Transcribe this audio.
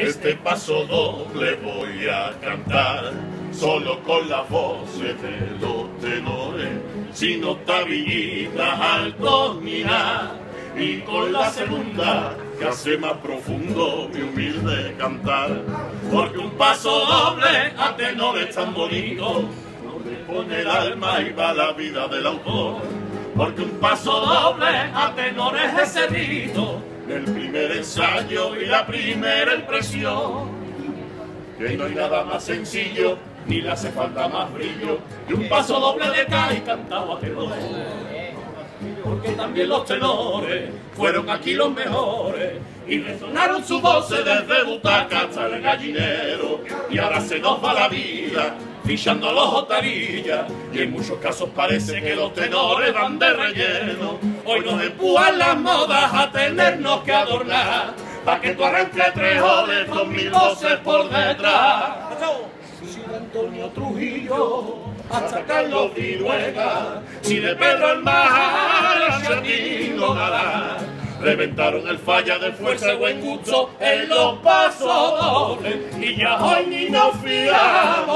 este paso doble voy a cantar, solo con las voces de los tenores, sin octavillitas altos ni nada, y con la segunda que hace más profundo mi humilde cantar, porque un paso doble a tenores tan bonito, donde pone el alma y va la vida del autor, porque un paso doble a tenores ese rito, el primer ensayo y la primera impresión. Que no hay nada más sencillo, ni le hace falta más brillo, que un paso doble de y cantado a tenores. Porque también los tenores fueron aquí los mejores y resonaron sus voces desde butaca hasta el gallinero. Y ahora se nos va la vida fichando los otarillas y en muchos casos parece que los tenores van de relleno. Hoy nos empujan las modas a tenernos que adornar para que tú arranques tres oles con mil voces por detrás. Si de Antonio Trujillo hasta Carlos Viruega, si de Pedro el Mar a ti no dará. Reventaron el falla de fuerza y buen gusto en los pasos dobles y ya hoy ni nos fiamos